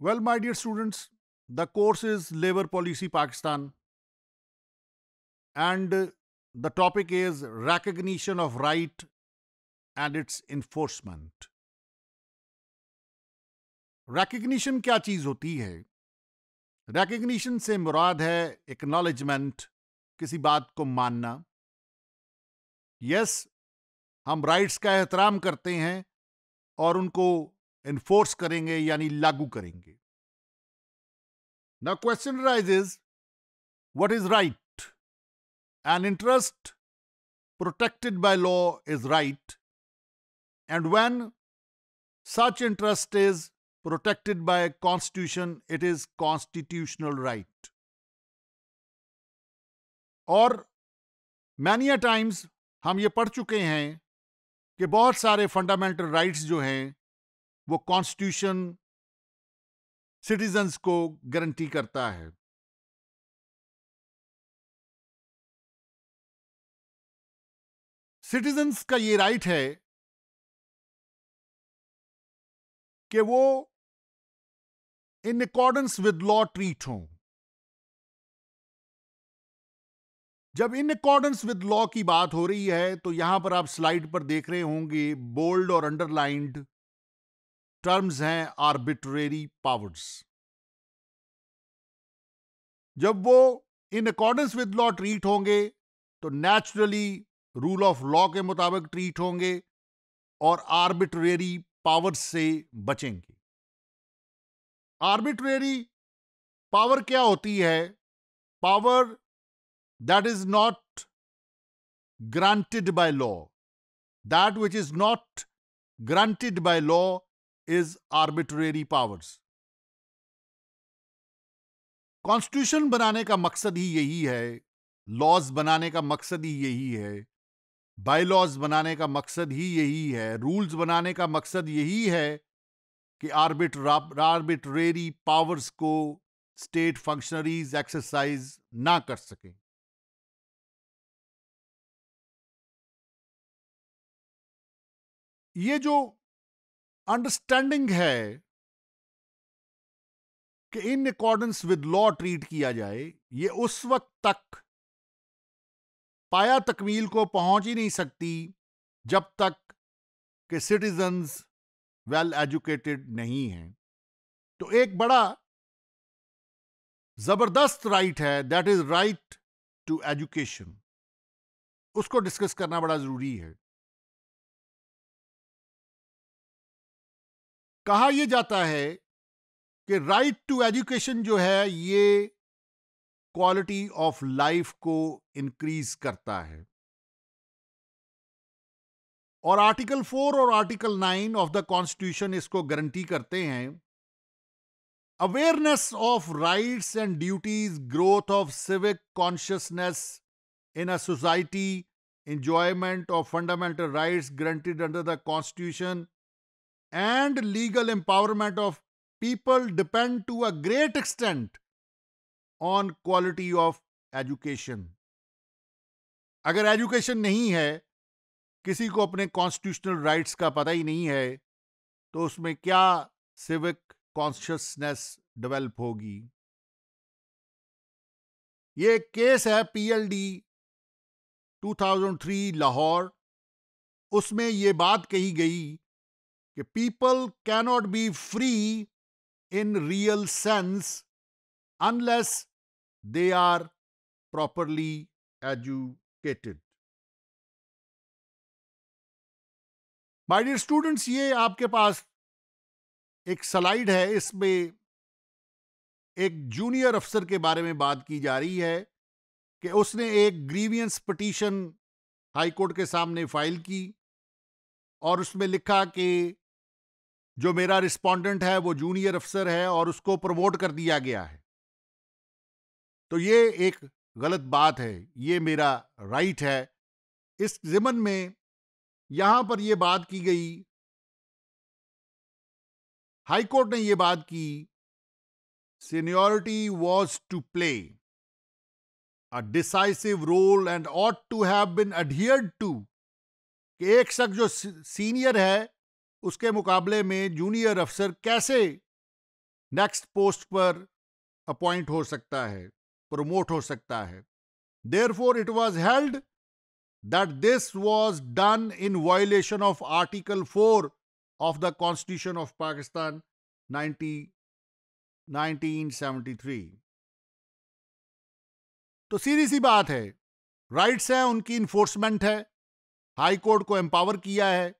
Well my dear students the course is labour policy Pakistan and the topic is recognition of right and its enforcement recognition क्या चीज़ होती है? Recognition से मुराद है acknowledgement किसी बात को मानना। यस yes, हम राइट्स का एहतराम करते हैं और उनको इन्फोर्स करेंगे, यानी लागू करेंगे। न question rise is what is right an interest protected by law is right and when such interest is protected by constitution it is constitutional right और मैनी टाइम्स हम ये पढ़ चुके हैं कि बहुत सारे फंडामेंटल राइट्स जो हैं वो कॉन्स्टिट्यूशन सिटीजन्स को गारंटी करता है। सिटीजन्स का ये राइट है कि वो in accordance with law treat हों। जब इन अकॉर्डेंस विद लॉ की बात हो रही है तो यहाँ पर आप स्लाइड पर देख रहे होंगे बोल्ड और अंडरलाइंड टर्म्स हैं आर्बिट्रेरी पावर्स जब वो in accordance with law treat होंगे तो नेचुरली रूल ऑफ़ लॉ के मुताबिक ट्रीट होंगे और आर्बिट्रेरी पावर्स से बचेंगे। आर्बिट्रेरी पावर क्या होती है? Power that is not granted by law that which is not granted by law is arbitrary powers constitution बनाने का मकसद ही यही है लॉज बनाने का मकसद ही यही है बाई लॉज बनाने का मकसद ही यही है रूल्स बनाने का मकसद यही है कि आर्बिट्र आर्बिट्रेरी पावर्स को स्टेट फंक्शनरीज एक्सरसाइज ना कर सकें। ये जो अंडरस्टैंडिंग है कि in accordance with law treat किया जाए, ये उस वक्त तक पाया तकमील को पहुँच ही नहीं सकती जब तक कि सिटीजन्स वेल एजुकेटेड नहीं हैं। तो एक बड़ा ज़बरदस्त राइट है that is right to education उसको डिस्कस करना बड़ा ज़रूरी है। कहा यह जाता है कि राइट टू एजुकेशन जो है, ये क्वालिटी ऑफ़ लाइफ को इंक्रीज करता है। और आर्टिकल फोर और article nine of the constitution इसको गारंटी करते हैं। Awareness of rights and duties growth of civic consciousness in a society enjoyment of fundamental rights granted under the constitution and legal empowerment of people depend to a great extent on quality of education. अगर education नहीं है, किसी को अपने constitutional rights का पता ही नहीं है तो उसमें क्या सिविक कॉन्शियसनेस डेवलप होगी ये केस है पीएलडी 2003 लाहौर उसमें ये बात कही गई कि people cannot be free in real sense unless they are properly educated. My dear students ये आपके पास एक स्लाइड है, इसमें एक जूनियर अफसर के बारे में बात की जा रही है कि उसने एक ग्रीवियंस पटिशन हाईकोर्ट के सामने फ़ाइल की और उसमें लिखा कि जो मेरा रिस्पोंडेंट है, वो जूनियर अफसर है और उसको प्रमोट कर दिया गया है। तो ये एक गलत बात है, ये मेरा राइट है। इस जिमन में यहाँ पर यह बात की गई हाई कोर्ट ने यह बात की seniority was to play a decisive role and ought to have been adhered to एक शख्स जो सीनियर है उसके मुकाबले में जूनियर अफसर कैसे नेक्स्ट पोस्ट पर अपॉइंट हो सकता है, प्रमोट हो सकता है। Therefore it was held that this was done in violation of article four of the constitution of Pakistan 1973 तो सीधी सी बात है राइट्स है, उनकी इन्फोर्समेंट है हाई कोर्ट को एम्पावर किया है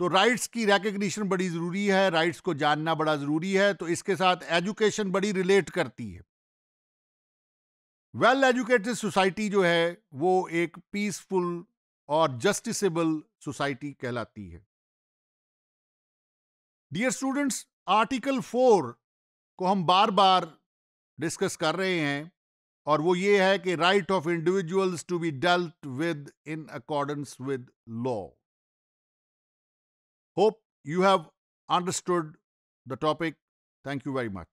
तो राइट्स की रिकग्निशन बड़ी ज़रूरी है राइट्स को जानना बड़ा ज़रूरी है तो इसके साथ एजुकेशन बड़ी रिलेट करती है। वेल एजुकेटेड सोसाइटी जो है, वो एक पीसफुल और जस्टिसेबल सोसाइटी कहलाती है। डियर स्टूडेंट्स आर्टिकल फोर को हम बार बार डिस्कस कर रहे हैं और वो ये है कि right of individuals to be dealt with in accordance with law hope you have understood the topic. Thank you very much.